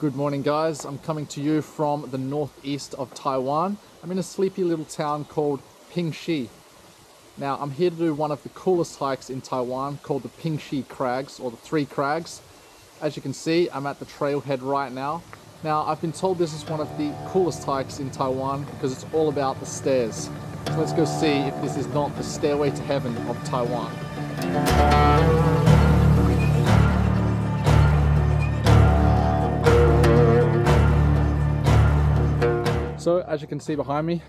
Good morning guys, I'm coming to you from the northeast of Taiwan. I'm in a sleepy little town called Pingxi. Now I'm here to do one of the coolest hikes in Taiwan called the Pingxi Crags or the Three Crags. As you can see, I'm at the trailhead right now. Now I've been told this is one of the coolest hikes in Taiwan because it's all about the stairs. So let's go see if this is not the stairway to heaven of Taiwan. So as you can see behind me,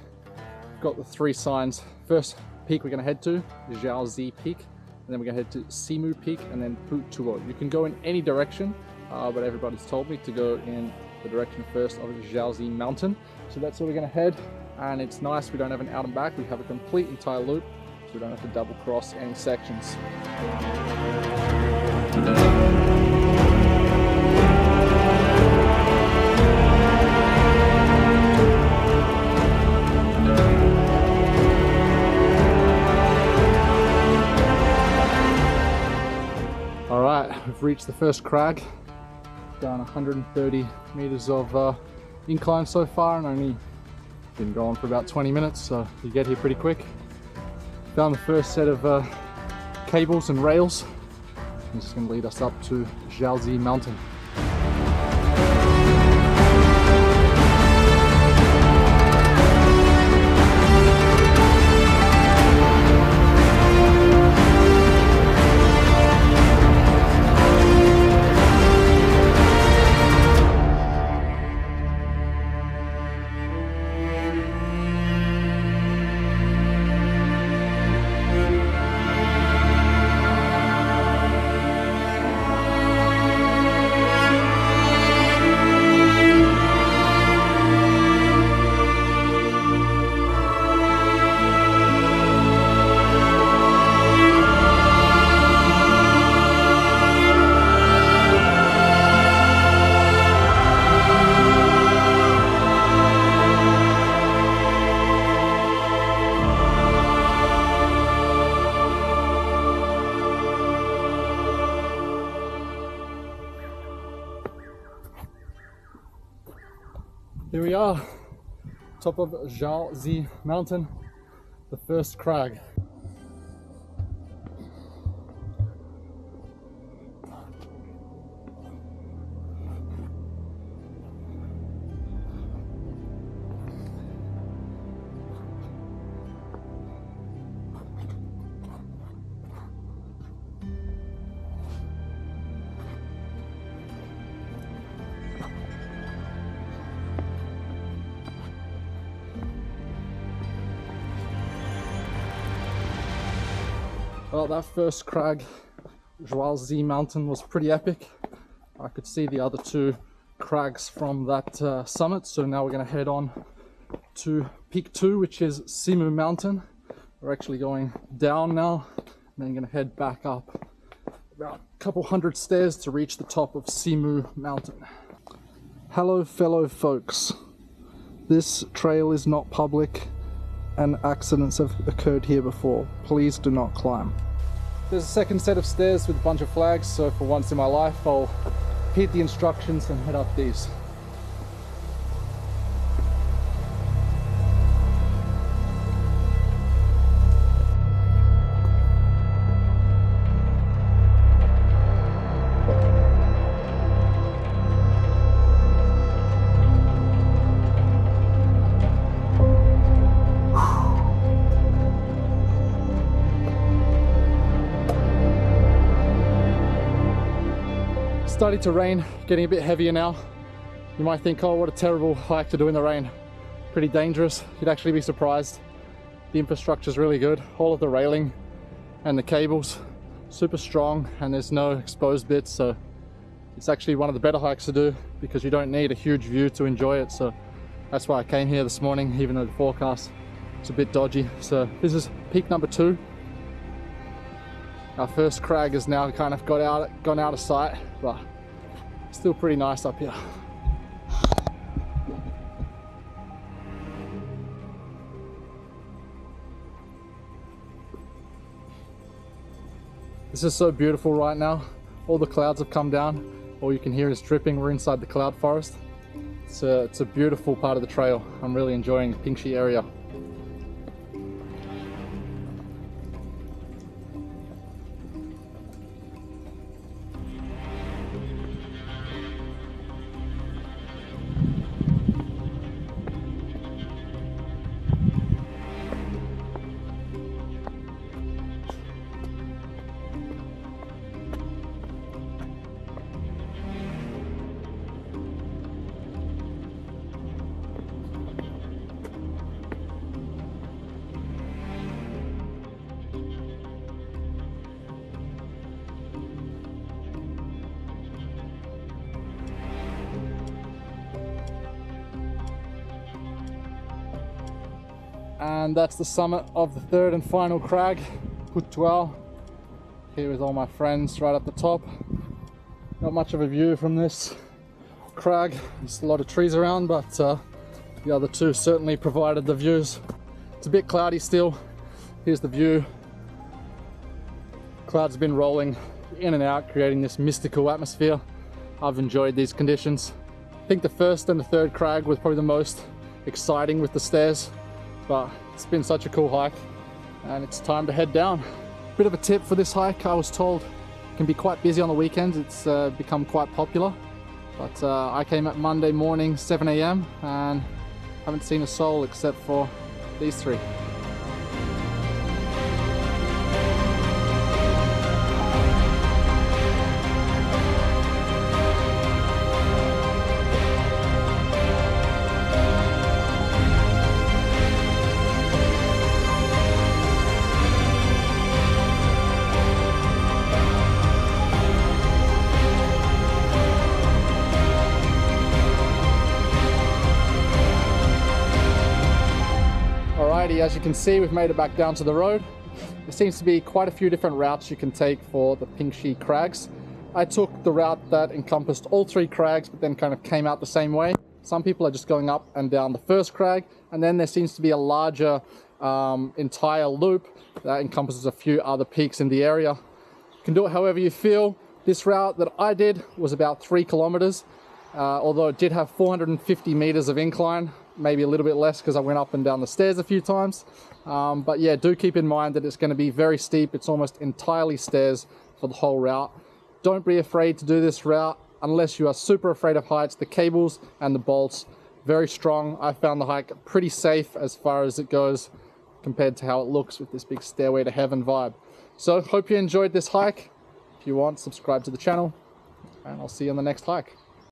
got the three signs. First peak we're gonna head to, Zhaozi Peak, and then we're gonna head to Simu Peak and then Putuo. You can go in any direction, uh, but everybody's told me to go in the direction first of Zhaozi Mountain. So that's where we're gonna head, and it's nice, we don't have an out and back, we have a complete entire loop, so we don't have to double cross any sections. We've reached the first crag. Down 130 meters of uh, incline so far and only been going for about 20 minutes, so you get here pretty quick. Found the first set of uh, cables and rails. This is going to lead us up to Zhaozi Mountain. Here we are, top of Zhaozi mountain, the first crag. Well, that first crag, Zhaozi mountain, was pretty epic. I could see the other two crags from that uh, summit, so now we're going to head on to peak two, which is Simu mountain. We're actually going down now, and then going to head back up about a couple hundred stairs to reach the top of Simu mountain. Hello fellow folks, this trail is not public and accidents have occurred here before. Please do not climb. There's a second set of stairs with a bunch of flags, so for once in my life I'll heed the instructions and head up these. Starting to rain, getting a bit heavier now. You might think, oh, what a terrible hike to do in the rain. Pretty dangerous. You'd actually be surprised. The infrastructure is really good. All of the railing and the cables, super strong and there's no exposed bits. So it's actually one of the better hikes to do because you don't need a huge view to enjoy it. So that's why I came here this morning, even though the forecast is a bit dodgy. So this is peak number two. Our first crag has now kind of got out, gone out of sight, but still pretty nice up here. This is so beautiful right now. All the clouds have come down. All you can hear is dripping. We're inside the cloud forest. It's a, it's a beautiful part of the trail. I'm really enjoying the Pingxi area. And that's the summit of the third and final crag, Putuo. Here with all my friends right at the top. Not much of a view from this crag. There's a lot of trees around, but uh, the other two certainly provided the views. It's a bit cloudy still. Here's the view. Clouds have been rolling in and out, creating this mystical atmosphere. I've enjoyed these conditions. I think the first and the third crag was probably the most exciting with the stairs but it's been such a cool hike and it's time to head down. Bit of a tip for this hike, I was told can be quite busy on the weekends. It's uh, become quite popular. But uh, I came at Monday morning, 7 a.m. and haven't seen a soul except for these three. As you can see, we've made it back down to the road. There seems to be quite a few different routes you can take for the Pingxi crags. I took the route that encompassed all three crags, but then kind of came out the same way. Some people are just going up and down the first crag, and then there seems to be a larger um, entire loop that encompasses a few other peaks in the area. You can do it however you feel. This route that I did was about three kilometers, uh, although it did have 450 meters of incline maybe a little bit less because I went up and down the stairs a few times. Um, but yeah, do keep in mind that it's going to be very steep. It's almost entirely stairs for the whole route. Don't be afraid to do this route unless you are super afraid of heights. The cables and the bolts, very strong. I found the hike pretty safe as far as it goes compared to how it looks with this big stairway to heaven vibe. So hope you enjoyed this hike. If you want, subscribe to the channel and I'll see you on the next hike.